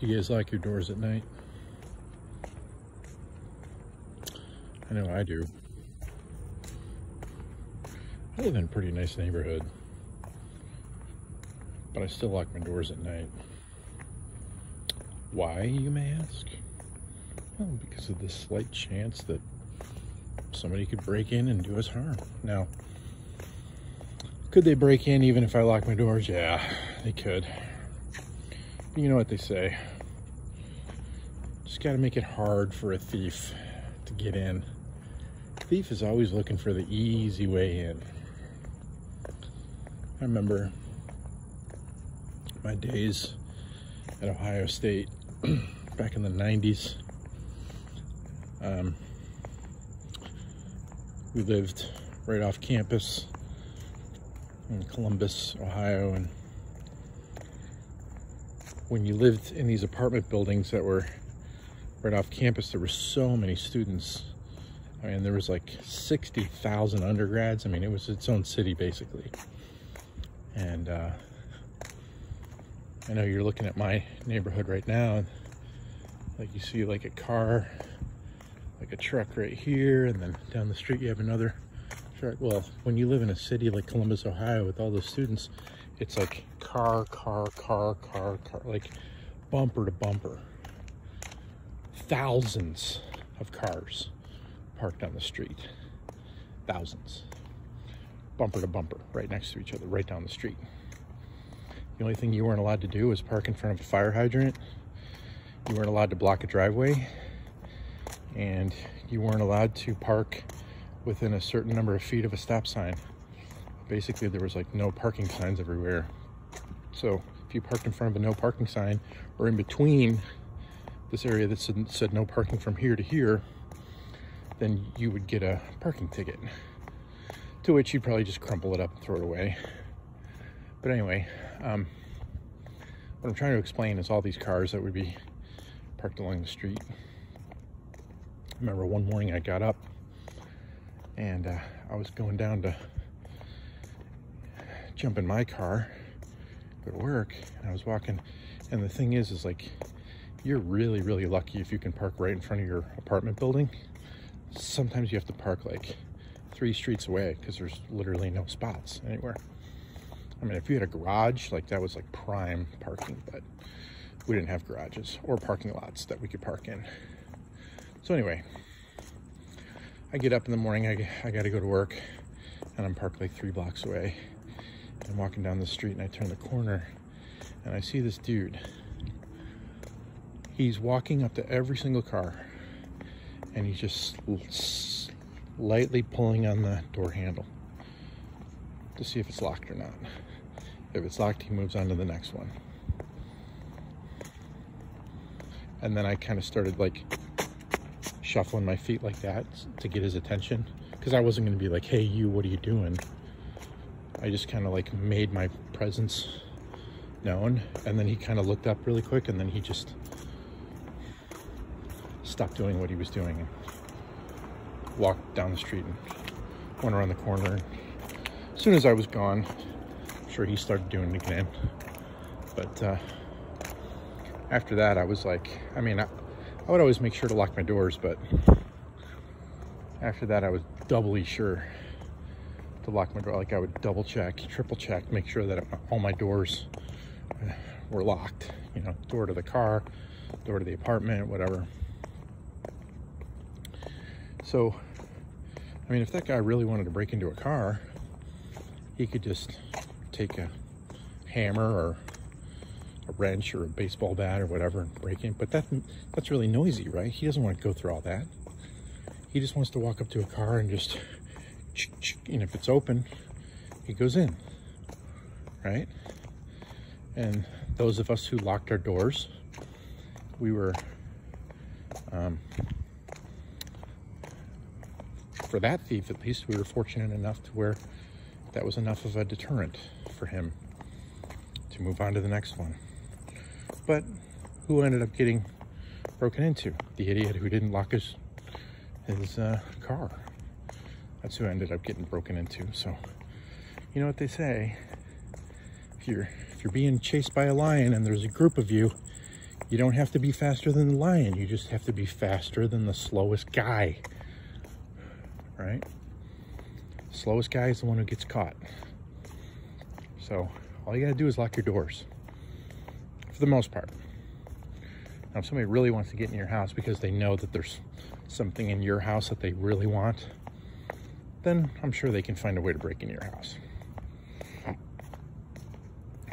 You guys lock your doors at night? I know I do. I live in a pretty nice neighborhood, but I still lock my doors at night. Why, you may ask? Well, because of the slight chance that somebody could break in and do us harm. Now, could they break in even if I lock my doors? Yeah, they could. You know what they say. Got to make it hard for a thief to get in. Thief is always looking for the easy way in. I remember my days at Ohio State back in the 90s. Um, we lived right off campus in Columbus, Ohio, and when you lived in these apartment buildings that were right off campus, there were so many students. I mean, there was like 60,000 undergrads. I mean, it was its own city, basically. And uh, I know you're looking at my neighborhood right now. Like you see like a car, like a truck right here, and then down the street you have another truck. Well, when you live in a city like Columbus, Ohio, with all those students, it's like car, car, car, car, car, like bumper to bumper. Thousands of cars parked on the street. Thousands. Bumper to bumper, right next to each other, right down the street. The only thing you weren't allowed to do was park in front of a fire hydrant. You weren't allowed to block a driveway. And you weren't allowed to park within a certain number of feet of a stop sign basically there was like no parking signs everywhere. So if you parked in front of a no parking sign or in between this area that said, said no parking from here to here, then you would get a parking ticket. To which you'd probably just crumple it up and throw it away. But anyway, um, what I'm trying to explain is all these cars that would be parked along the street. I remember one morning I got up and uh, I was going down to jump in my car, go to work, and I was walking. And the thing is, is like, you're really, really lucky if you can park right in front of your apartment building. Sometimes you have to park like three streets away because there's literally no spots anywhere. I mean, if you had a garage, like that was like prime parking, but we didn't have garages or parking lots that we could park in. So anyway, I get up in the morning, I, I got to go to work and I'm parked like three blocks away. I'm walking down the street and I turn the corner and I see this dude. He's walking up to every single car and he's just lightly pulling on the door handle to see if it's locked or not. If it's locked, he moves on to the next one. And then I kind of started like shuffling my feet like that to get his attention because I wasn't going to be like, hey, you, what are you doing? I just kind of like made my presence known. And then he kind of looked up really quick and then he just stopped doing what he was doing and walked down the street and went around the corner. As soon as I was gone, I'm sure he started doing it again. But uh, after that, I was like, I mean, I, I would always make sure to lock my doors, but after that, I was doubly sure to lock my door. Like I would double check, triple check, make sure that all my doors uh, were locked. You know, door to the car, door to the apartment, whatever. So, I mean, if that guy really wanted to break into a car, he could just take a hammer or a wrench or a baseball bat or whatever and break in. But that that's really noisy, right? He doesn't want to go through all that. He just wants to walk up to a car and just and if it's open, he goes in, right? And those of us who locked our doors, we were, um, for that thief at least, we were fortunate enough to where that was enough of a deterrent for him to move on to the next one. But who ended up getting broken into? The idiot who didn't lock his, his uh, car. That's who ended up getting broken into. So, you know what they say? If you're if you're being chased by a lion and there's a group of you, You don't have to be faster than the lion. You just have to be faster than the slowest guy. Right? Slowest guy is the one who gets caught. So all you gotta do is lock your doors. For the most part. Now if somebody really wants to get in your house because they know that there's something in your house that they really want, then I'm sure they can find a way to break into your house.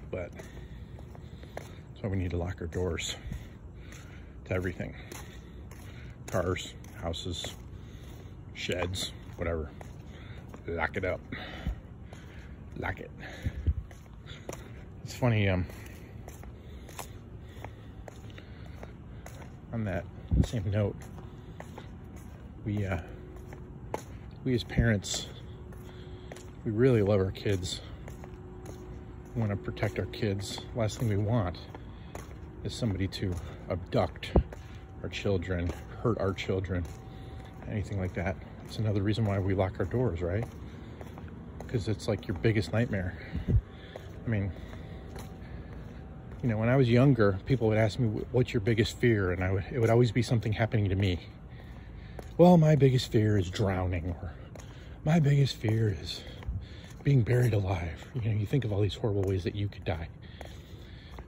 But so we need to lock our doors to everything. Cars, houses, sheds, whatever. Lock it up. Lock it. It's funny, um, on that same note, we, uh, we as parents, we really love our kids. We want to protect our kids. Last thing we want is somebody to abduct our children, hurt our children, anything like that. It's another reason why we lock our doors, right? Because it's like your biggest nightmare. I mean, you know, when I was younger, people would ask me, what's your biggest fear? And I would, it would always be something happening to me. Well, my biggest fear is drowning, or my biggest fear is being buried alive. You know, you think of all these horrible ways that you could die.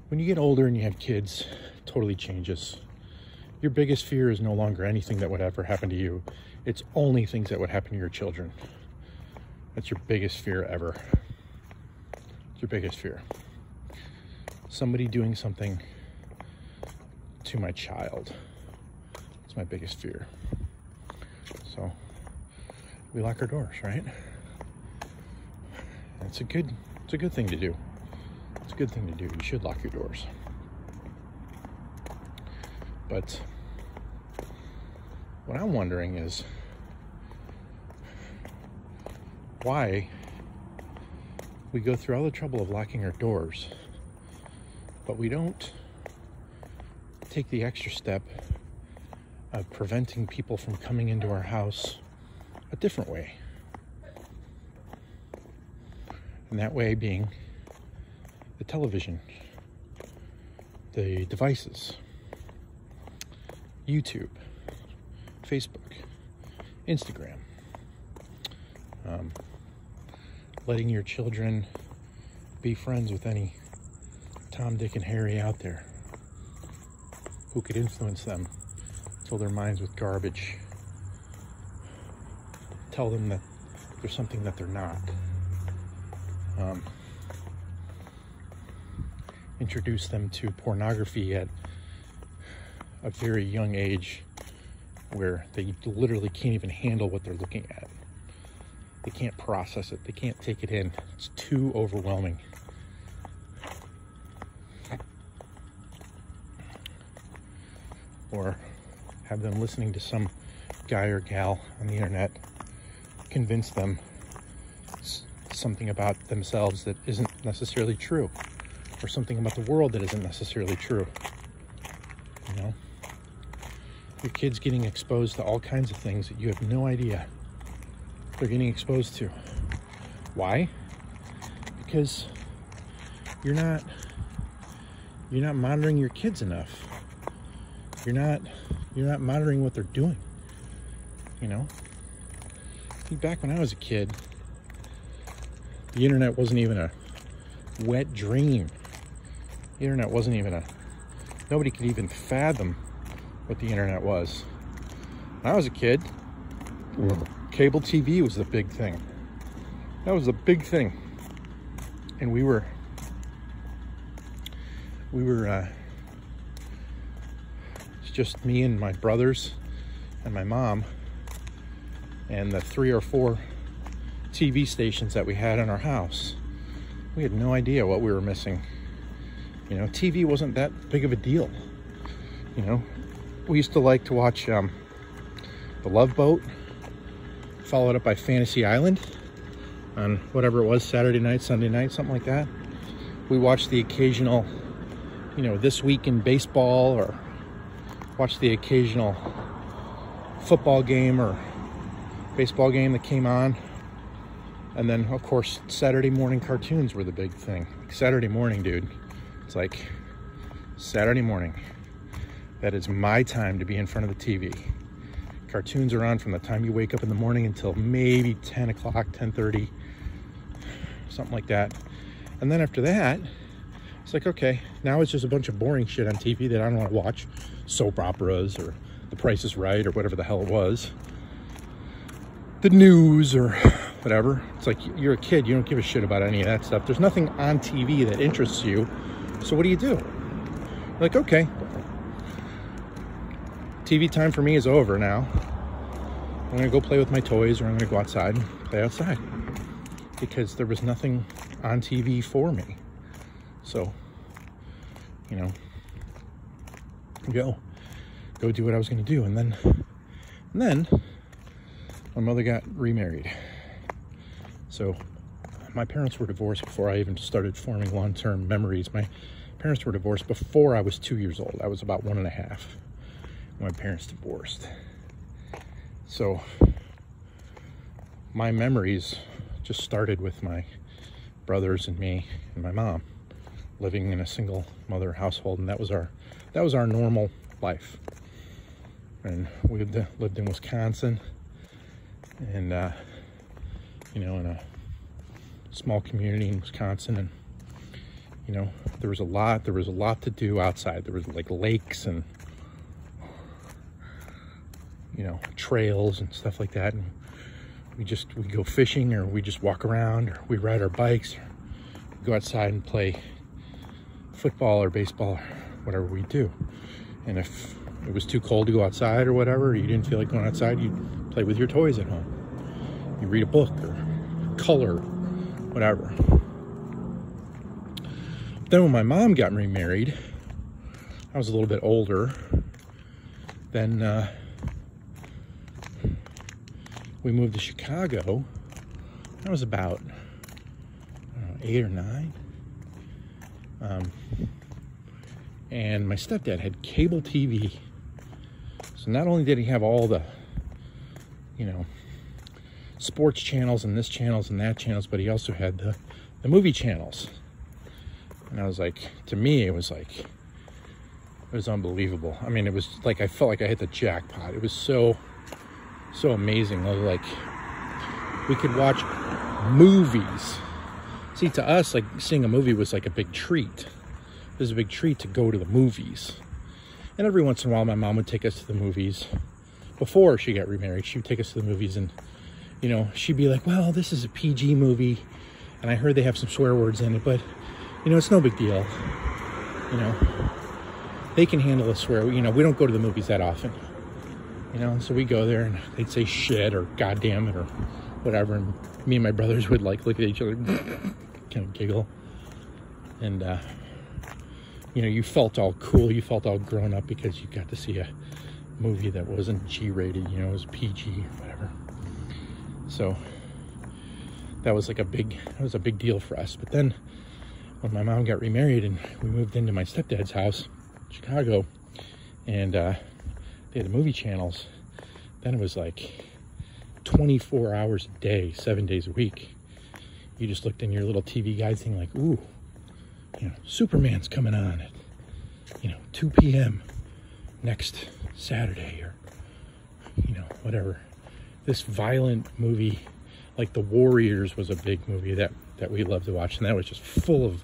When you get older and you have kids, totally changes. Your biggest fear is no longer anything that would ever happen to you. It's only things that would happen to your children. That's your biggest fear ever. It's your biggest fear. Somebody doing something to my child. It's my biggest fear. So we lock our doors, right? It's a good it's a good thing to do. It's a good thing to do. You should lock your doors. But what I'm wondering is why we go through all the trouble of locking our doors, but we don't take the extra step of preventing people from coming into our house a different way. And that way being the television, the devices, YouTube, Facebook, Instagram. Um, letting your children be friends with any Tom, Dick, and Harry out there who could influence them, fill their minds with garbage, tell them that there's something that they're not. Um, introduce them to pornography at a very young age where they literally can't even handle what they're looking at. They can't process it. They can't take it in. It's too overwhelming. Or have them listening to some guy or gal on the internet convince them something about themselves that isn't necessarily true or something about the world that isn't necessarily true. Your kid's getting exposed to all kinds of things that you have no idea they're getting exposed to. Why? Because you're not you're not monitoring your kids enough. You're not you're not monitoring what they're doing. You know? Think back when I was a kid, the internet wasn't even a wet dream. The internet wasn't even a nobody could even fathom what the internet was. When I was a kid, cable TV was the big thing. That was the big thing. And we were, we were, uh, it's just me and my brothers and my mom and the three or four TV stations that we had in our house. We had no idea what we were missing. You know, TV wasn't that big of a deal. You know, we used to like to watch um, The Love Boat, followed up by Fantasy Island on whatever it was, Saturday night, Sunday night, something like that. We watched the occasional, you know, This Week in Baseball or watched the occasional football game or baseball game that came on. And then, of course, Saturday morning cartoons were the big thing. Saturday morning, dude. It's like Saturday morning That is my time to be in front of the TV. Cartoons are on from the time you wake up in the morning until maybe 10 o'clock, 10.30, something like that. And then after that, it's like, okay, now it's just a bunch of boring shit on TV that I don't want to watch. Soap operas or The Price is Right or whatever the hell it was. The news or whatever. It's like you're a kid, you don't give a shit about any of that stuff. There's nothing on TV that interests you. So what do you do? Like, okay, TV time for me is over now. I'm gonna go play with my toys or I'm gonna go outside and play outside because there was nothing on TV for me. So, you know, go, go do what I was gonna do. And then, and then my mother got remarried. So my parents were divorced before I even started forming long-term memories. My parents were divorced before I was two years old. I was about one and a half my parents divorced. So my memories just started with my brothers and me and my mom living in a single mother household and that was our that was our normal life and we lived, in Wisconsin and uh, you know in a small community in Wisconsin and you know there was a lot there was a lot to do outside there was like lakes and you know, trails and stuff like that. And we just, we go fishing or we just walk around or we ride our bikes or go outside and play football or baseball or whatever we do. And if it was too cold to go outside or whatever, or you didn't feel like going outside, you play with your toys at home. You read a book or color, whatever. Then when my mom got remarried, I was a little bit older. Then uh, we moved to Chicago. I was about eight or nine. Um, and my stepdad had cable TV. So not only did he have all the, you know, sports channels and this channels and that channels, but he also had the, the movie channels. And I was like, to me, it was like, it was unbelievable. I mean, it was like, I felt like I hit the jackpot. It was so so amazing. Like we could watch movies. See, to us, like seeing a movie was like a big treat. It was a big treat to go to the movies. And every once in a while, my mom would take us to the movies. Before she got remarried, she would take us to the movies and, you know, she'd be like, well, this is a PG movie. And I heard they have some swear words in it, but, you know, it's no big deal. You know, they can handle a swear. You know, we don't go to the movies that often. You know, so we go there and they'd say shit or goddamn it or whatever. And me and my brothers would like look at each other, kind of giggle. And, uh, you know, you felt all cool. You felt all grown up because you got to see a movie that wasn't G rated, you know, it was PG, whatever. So that was like a big, that was a big deal for us. But then when my mom got remarried and we moved into my stepdad's house, Chicago, and, uh, they had the movie channels. Then it was like 24 hours a day, seven days a week. You just looked in your little TV guide thing like, ooh, you know, Superman's coming on at, you know, 2 p.m. next Saturday or, you know, whatever. This violent movie, like The Warriors was a big movie that, that we loved to watch. And that was just full of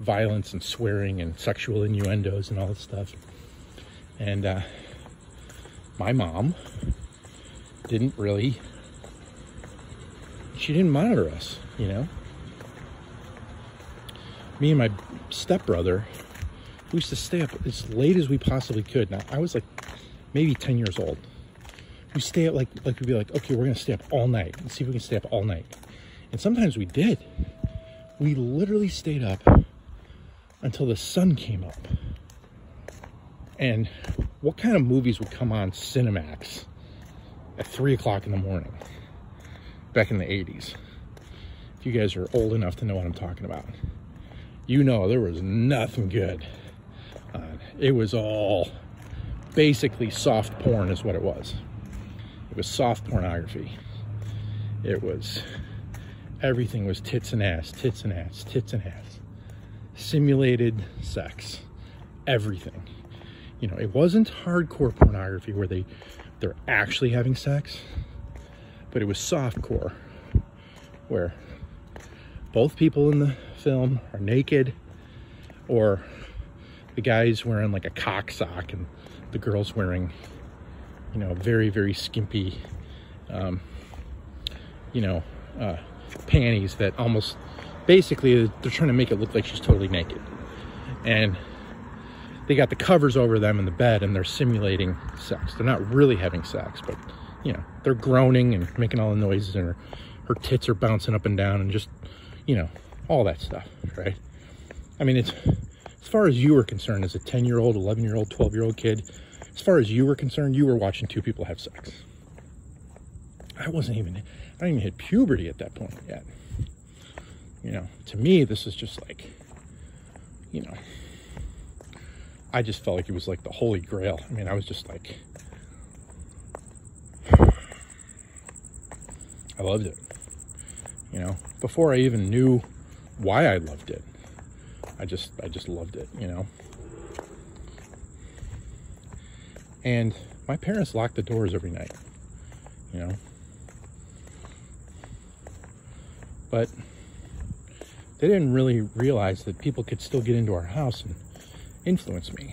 violence and swearing and sexual innuendos and all this stuff. And, uh, my mom didn't really, she didn't monitor us, you know. Me and my stepbrother, we used to stay up as late as we possibly could. Now, I was like maybe 10 years old. We stay up like, like we'd be like, okay, we're gonna stay up all night and see if we can stay up all night. And sometimes we did. We literally stayed up until the sun came up. And what kind of movies would come on Cinemax at 3 o'clock in the morning back in the 80s? If you guys are old enough to know what I'm talking about, you know there was nothing good. it was all basically soft porn is what it was. It was soft pornography. It was, everything was tits and ass, tits and ass, tits and ass. Simulated sex, everything You know, it wasn't hardcore pornography where they they're actually having sex, but it was softcore where both people in the film are naked or the guy's wearing like a cock sock and the girl's wearing you know very very skimpy um, you know uh, panties that almost basically they're trying to make it look like she's totally naked. And they got the covers over them in the bed and they're simulating sex. They're not really having sex but you know they're groaning and making all the noises and her, her tits are bouncing up and down and just you know all that stuff right? I mean it's as far as you were concerned as a 10 year old 11 year old 12 year old kid as far as you were concerned you were watching two people have sex. I wasn't even i didn't even hit puberty at that point yet. You know to me this is just like you know i just felt like it was like the holy grail i mean i was just like i loved it you know before i even knew why i loved it I just I just loved it, you know. And my parents locked the doors every night, you know. But they didn't really realize that people could still get into our house and influence me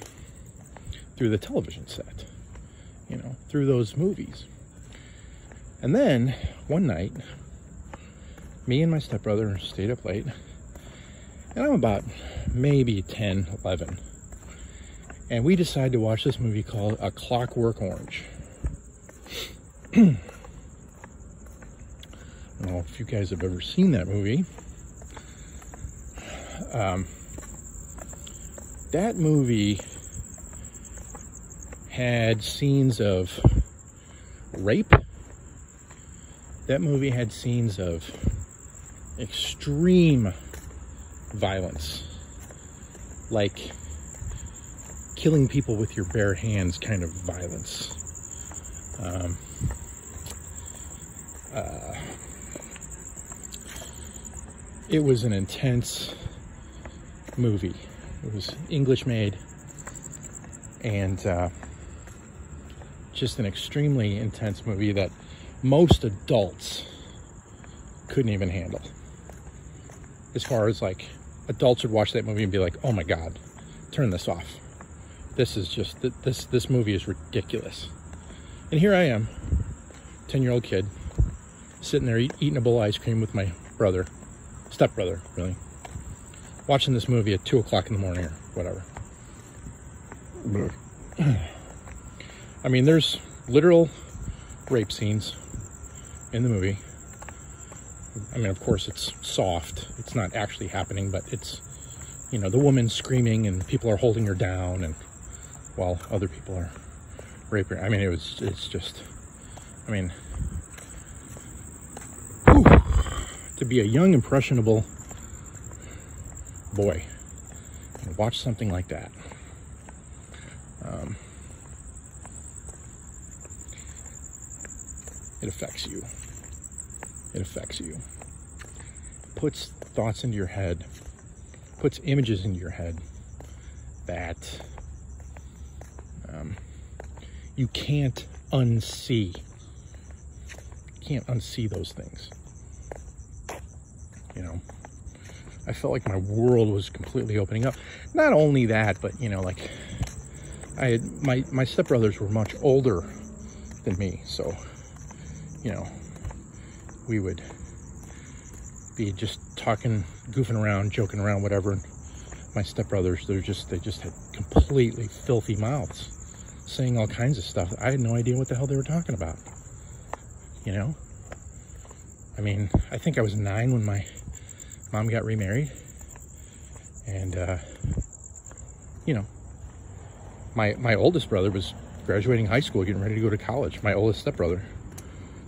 through the television set, you know, through those movies. And then one night, me and my stepbrother stayed up late and I'm about maybe 10, 11. And we decided to watch this movie called A Clockwork Orange. I don't know if you guys have ever seen that movie. Um, that movie had scenes of rape. That movie had scenes of extreme violence, like killing people with your bare hands kind of violence. Um, uh, it was an intense movie. It was English made and uh, just an extremely intense movie that most adults couldn't even handle. As far as like adults would watch that movie and be like, "Oh my god, turn this off. This is just this this movie is ridiculous." And here I am, 10-year-old kid, sitting there eat, eating a bowl of ice cream with my brother, stepbrother, really, watching this movie at two o'clock in the morning or whatever. I mean, there's literal rape scenes in the movie. I mean, of course, it's soft. It's not actually happening, but it's, you know, the woman screaming and people are holding her down and while other people are raping her. I mean, it was, it's just, I mean, whew, to be a young, impressionable boy and watch something like that. Um, it affects you it affects you. Puts thoughts into your head, puts images into your head that um, you can't unsee. You can't unsee those things. You know, I felt like my world was completely opening up. Not only that, but you know, like I had my my stepbrothers were much older than me, so you know, we would be just talking, goofing around, joking around, whatever. And my stepbrothers, they're just, they just had completely filthy mouths, saying all kinds of stuff. I had no idea what the hell they were talking about. You know? I mean, I think I was nine when my mom got remarried. And, uh, you know, my, my oldest brother was graduating high school, getting ready to go to college. My oldest stepbrother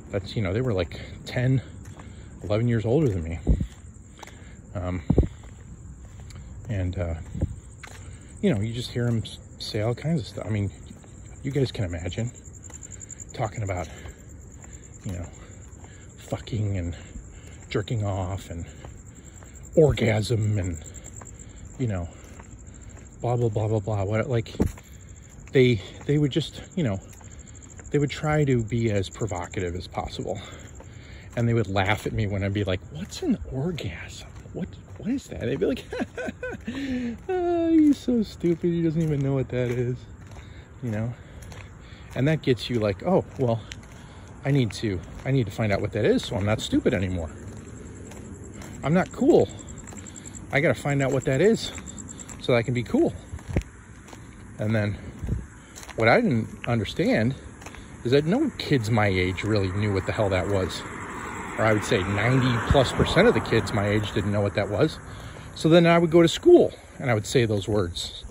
that's, you know, they were like 10, 11 years older than me. Um, and, uh, you know, you just hear them say all kinds of stuff. I mean, you guys can imagine talking about, you know, fucking and jerking off and orgasm and, you know, blah, blah, blah, blah, blah. What, like, they they would just, you know, they would try to be as provocative as possible. And they would laugh at me when I'd be like, "What's an orgasm? What what is that?" They'd be like, ah, oh, "He's so stupid. He doesn't even know what that is." You know? And that gets you like, "Oh, well, I need to I need to find out what that is so I'm not stupid anymore. I'm not cool. I got to find out what that is so that I can be cool." And then what I didn't understand is that no kids my age really knew what the hell that was. Or I would say 90 plus percent of the kids my age didn't know what that was. So then I would go to school and I would say those words,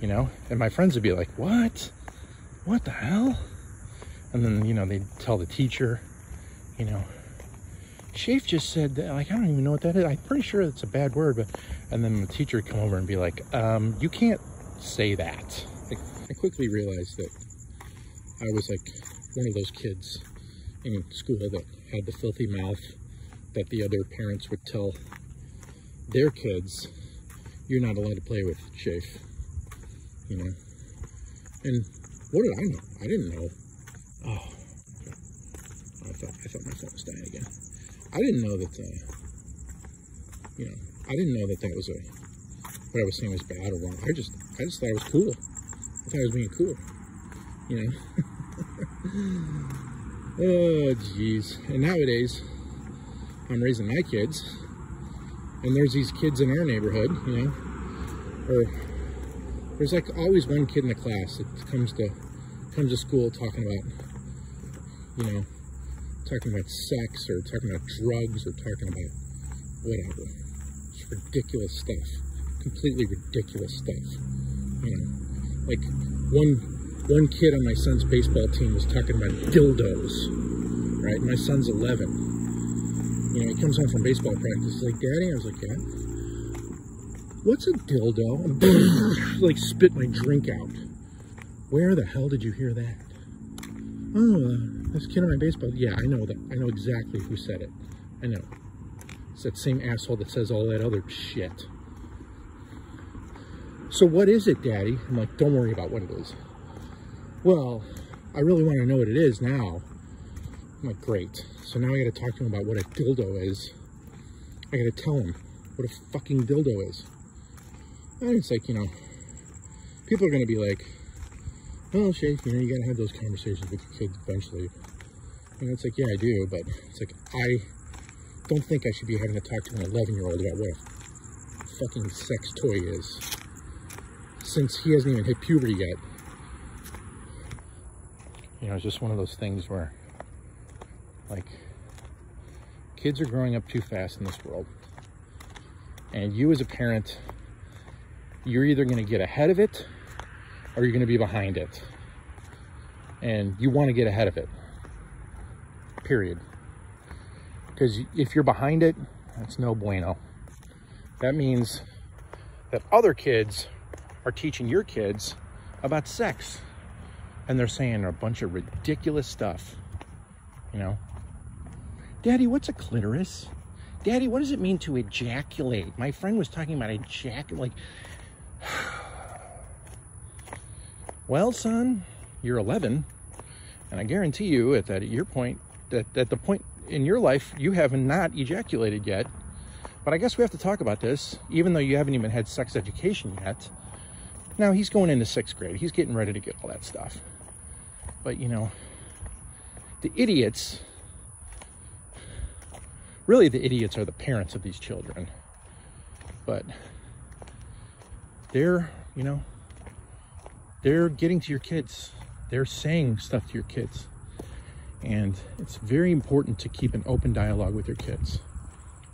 you know, and my friends would be like, what? What the hell? And then, you know, they'd tell the teacher, you know, Schaef just said that, like, I don't even know what that is. I'm pretty sure it's a bad word, but, and then the teacher would come over and be like, um, you can't say that. I, I quickly realized that I was like one of those kids in school that had the filthy mouth that the other parents would tell their kids, you're not allowed to play with Schaef, you know. And what did I know? I didn't know. Oh, I thought I thought my phone was dying again. I didn't know that. Uh, you know, I didn't know that that was a what I was saying was bad or wrong. I just I just thought it was cool. I thought I was being cool. You know. oh jeez. And nowadays I'm raising my kids and there's these kids in our neighborhood, you know, or there's like always one kid in the class that comes to comes to school talking about you know talking about sex or talking about drugs or talking about whatever. It's ridiculous stuff completely ridiculous stuff. You know, like one one kid on my son's baseball team was talking about dildos. Right, my son's 11. You know, he comes home from baseball practice. He's like, Daddy, I was like, Yeah. What's a dildo? like spit my drink out. Where the hell did you hear that? Oh, uh, this kid on my baseball. Yeah, I know that. I know exactly who said it. I know. It's that same asshole that says all that other shit. So what is it, Daddy? I'm like, don't worry about what it is. Well, I really want to know what it is now. I'm like, great. So now I got to talk to him about what a dildo is. I got to tell him what a fucking dildo is. And it's like, you know, people are going to be like, well, Shay, you know, you got to have those conversations with your kids eventually. And it's like, yeah, I do, but it's like, I don't think I should be having to talk to an 11 year old about what a fucking sex toy is since he hasn't even hit puberty yet. You know, it's just one of those things where, like, kids are growing up too fast in this world. And you as a parent, you're either going to get ahead of it or you're going to be behind it. And you want to get ahead of it. Period. Because if you're behind it, that's no bueno. That means that other kids are teaching your kids about sex. And they're saying a bunch of ridiculous stuff. You know? Daddy, what's a clitoris? Daddy, what does it mean to ejaculate? My friend was talking about ejaculate. Like, well, son, you're 11, and I guarantee you at that at your point, that at the point in your life, you have not ejaculated yet. But I guess we have to talk about this, even though you haven't even had sex education yet. Now he's going into sixth grade. He's getting ready to get all that stuff. But you know, the idiots, really the idiots are the parents of these children. But they're, you know, they're getting to your kids. They're saying stuff to your kids. And it's very important to keep an open dialogue with your kids.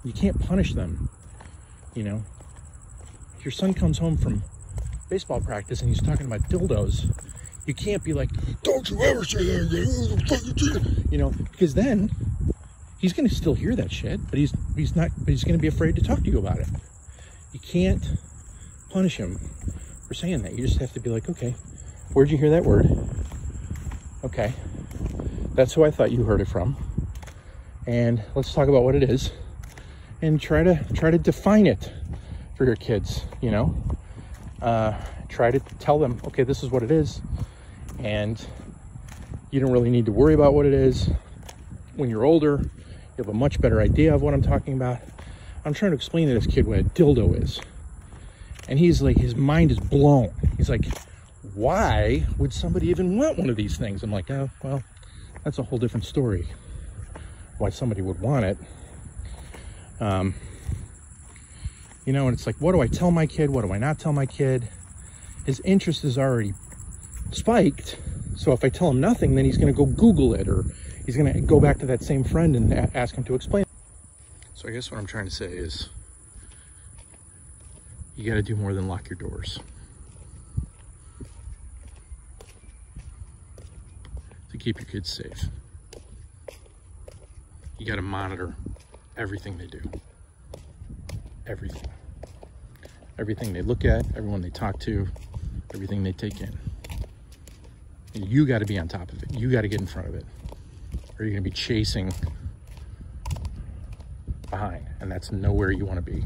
You can't punish them, you know. If your son comes home from baseball practice and he's talking about dildos, you can't be like, don't you ever say that You know, because then he's going to still hear that shit, but he's he's not. But he's going to be afraid to talk to you about it. You can't punish him for saying that. You just have to be like, okay, where'd you hear that word? Okay, that's who I thought you heard it from. And let's talk about what it is, and try to try to define it for your kids. You know, uh, try to tell them, okay, this is what it is. And you don't really need to worry about what it is. When you're older, you have a much better idea of what I'm talking about. I'm trying to explain to this kid what a dildo is. And he's like, his mind is blown. He's like, why would somebody even want one of these things? I'm like, oh, well, that's a whole different story. Why somebody would want it. Um, you know, and it's like, what do I tell my kid? What do I not tell my kid? His interest is already spiked. So if I tell him nothing, then he's going to go Google it or he's going to go back to that same friend and ask him to explain. So I guess what I'm trying to say is you got to do more than lock your doors. Keep your kids safe. You got to monitor everything they do. Everything. Everything they look at, everyone they talk to, everything they take in. And you got to be on top of it. You got to get in front of it. Or you're going to be chasing behind. And that's nowhere you want to be.